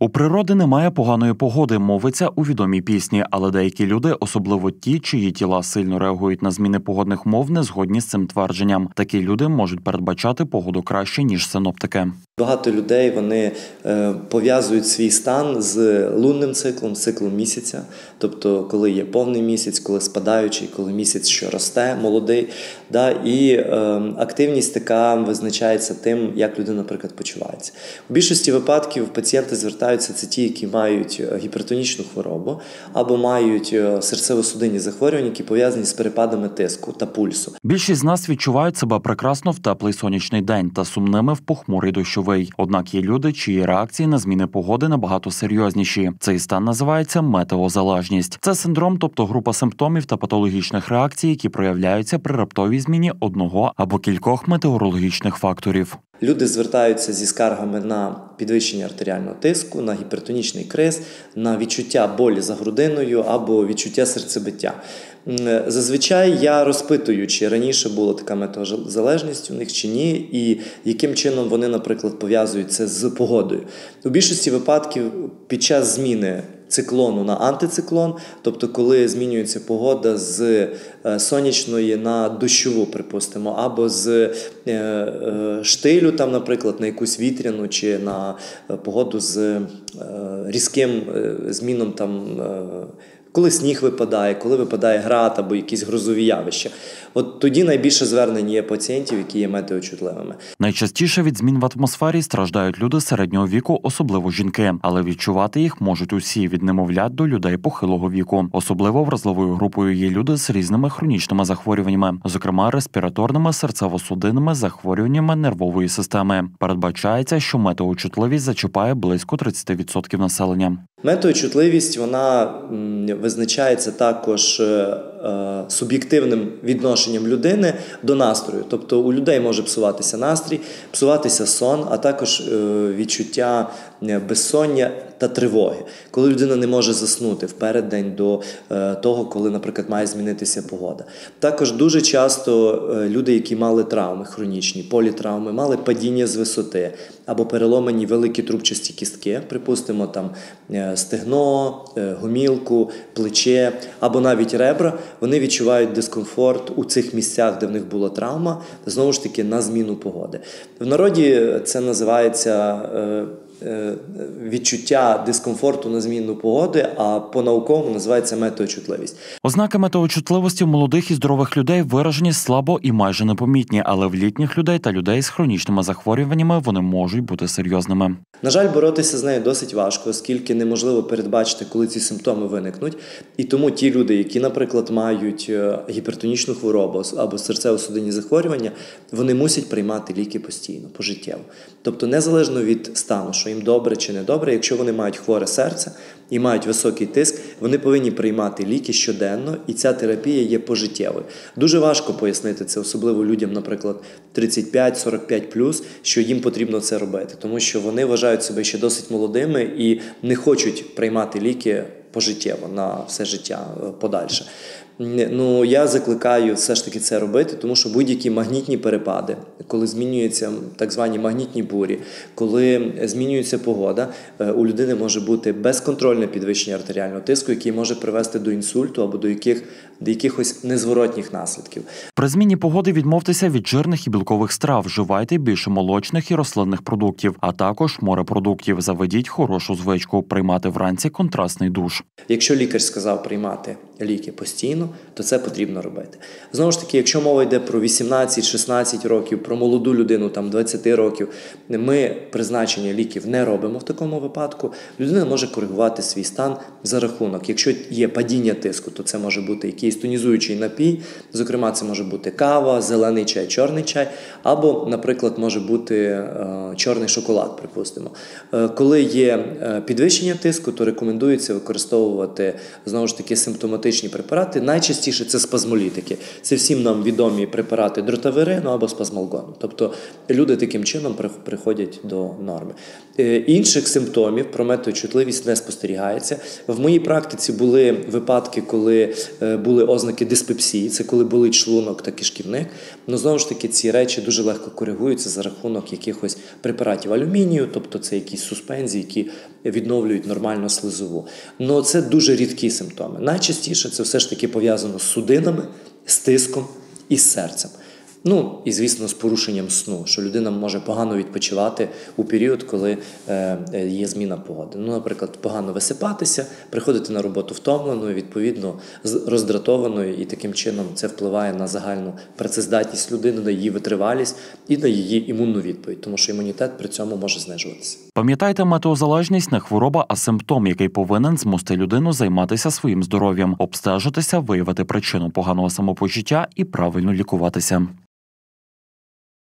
У природи немає поганої погоди, мовиться у відомій пісні, але деякі люди, особливо ті, чиї тіла сильно реагують на зміни погодних мов, не згодні з цим твердженням. Такі люди можуть передбачати погоду краще ніж синоптики. Багато людей вони е, пов'язують свій стан з лунним циклом, циклом місяця, тобто коли є повний місяць, коли спадаючий, коли місяць що росте, молодий. Да, І е, активність така визначається тим, як людина, наприклад, почувається. У більшості випадків пацієнти звертаються це ті, які мають е, гіпертонічну хворобу або мають е, серцево-судинні захворювання, які пов'язані з перепадами тиску та пульсу. Більшість з нас відчувають себе прекрасно в теплий сонячний день та сумними в похмурий дощовий дощовий. Однак є люди, чиї реакції на зміни погоди набагато серйозніші. Цей стан називається метеозалежність. Це синдром, тобто група симптомів та патологічних реакцій, які проявляються при раптовій зміні одного або кількох метеорологічних факторів. Люди звертаються зі скаргами на підвищення артеріального тиску, на гіпертонічний криз, на відчуття болі за грудиною або відчуття серцебиття. Зазвичай я розпитую, чи раніше була така метеозалежність у них чи ні, і яким чином вони, наприклад, пов'язують це з погодою. У більшості випадків під час зміни циклону на антициклон, тобто, коли змінюється погода з е, сонячної на дощову, припустимо, або з е, е, штилю, там, наприклад, на якусь вітряну чи на погоду з різким зміном там коли сніг випадає, коли випадає град або якісь грозові явища. От тоді найбільше звернень є пацієнтів, які є метеочутливими. Найчастіше від змін в атмосфері страждають люди середнього віку, особливо жінки, але відчувати їх можуть усі від немовлят до людей похилого віку. Особливо вразливою групою є люди з різними хронічними захворюваннями, зокрема респіраторними серцево-судинними захворюваннями нервової системи. Передбачається, що метеочутливість зачіпає близько 30% населення. Метеочутливість вона визначається також е, е, суб'єктивним відношенням людини до настрою. Тобто у людей може псуватися настрій, псуватися сон, а також е, відчуття безсоння та тривоги, коли людина не може заснути в переддень до того, коли, наприклад, має змінитися погода. Також дуже часто люди, які мали травми хронічні, політравми, мали падіння з висоти або переломані великі трубчасті кістки, припустимо, там стегно, гомілку, плече або навіть ребра, вони відчувають дискомфорт у цих місцях, де в них була травма, знову ж таки на зміну погоди. В народі це називається. Е, відчуття дискомфорту на зміну погоди, а по науковому називається метеочутливість. Ознаки метеочутливості в молодих і здорових людей виражені слабо і майже непомітні, але в літніх людей та людей з хронічними захворюваннями вони можуть бути серйозними. На жаль, боротися з нею досить важко, оскільки неможливо передбачити, коли ці симптоми виникнуть. І тому ті люди, які, наприклад, мають е, гіпертонічну хворобу або серцево-судинні захворювання, вони мусять приймати ліки постійно, пожиттєво. Тобто, незалежно від стану, що їм добре чи не добре, якщо вони мають хворе серце і мають високий тиск, вони повинні приймати ліки щоденно, і ця терапія є пожиттєвою. Дуже важко пояснити це, особливо людям, наприклад, 35-45+, що їм потрібно це робити, тому що вони вважають себе ще досить молодими і не хочуть приймати ліки пожиттєво на все життя е, подальше. Ну я закликаю все ж таки це робити, тому що будь-які магнітні перепади, коли змінюються так звані магнітні бурі, коли змінюється погода, е, у людини може бути безконтрольне підвищення артеріального тиску, який може привести до інсульту або до яких до якихось незворотніх наслідків. При зміні погоди відмовтеся від жирних і білкових страв, вживайте більше молочних і рослинних продуктів, а також морепродуктів. Заведіть хорошу звичку, приймати вранці контрастний душ. Якщо лікар сказав приймати ліки постійно, то це потрібно робити. Знову ж таки, якщо мова йде про 18-16 років, про молоду людину там 20 років, ми призначення ліків не робимо в такому випадку. Людина може коригувати свій стан за рахунок. Якщо є падіння тиску, то це може бути якийсь тонізуючий напій. Зокрема, це може бути кава, зелений чай, чорний чай, або, наприклад, може бути е, чорний шоколад, припустимо. Е, коли є е, підвищення тиску, то рекомендується використовувати знову ж таки симптоматичні препарати Найчастіше це спазмолітики. Це всім нам відомі препарати дротаверину або спазмолгону. Тобто люди таким чином приходять до норми. Е, інших симптомів про метеочутливість не спостерігається. В моїй практиці були випадки, коли е, були ознаки диспепсії, це коли болить шлунок та кишківник. Ну знову ж таки, ці речі дуже легко коригуються за рахунок якихось препаратів алюмінію, тобто це якісь суспензії, які відновлюють нормальну слизову. Ну це дуже рідкі симптоми. Найчастіше це все ж таки пов'язано з судинами, з тиском і з серцем. Ну і звісно, з порушенням сну, що людина може погано відпочивати у період, коли е, е, є зміна погоди. Ну, наприклад, погано висипатися, приходити на роботу втомленою, відповідно роздратованою, і таким чином це впливає на загальну працездатність людини, на її витривалість і на її імунну відповідь, тому що імунітет при цьому може знижуватися. Пам'ятайте, метеозалежність не хвороба, а симптом, який повинен змусти людину займатися своїм здоров'ям, обстежитися, виявити причину поганого самопочуття і правильно лікуватися.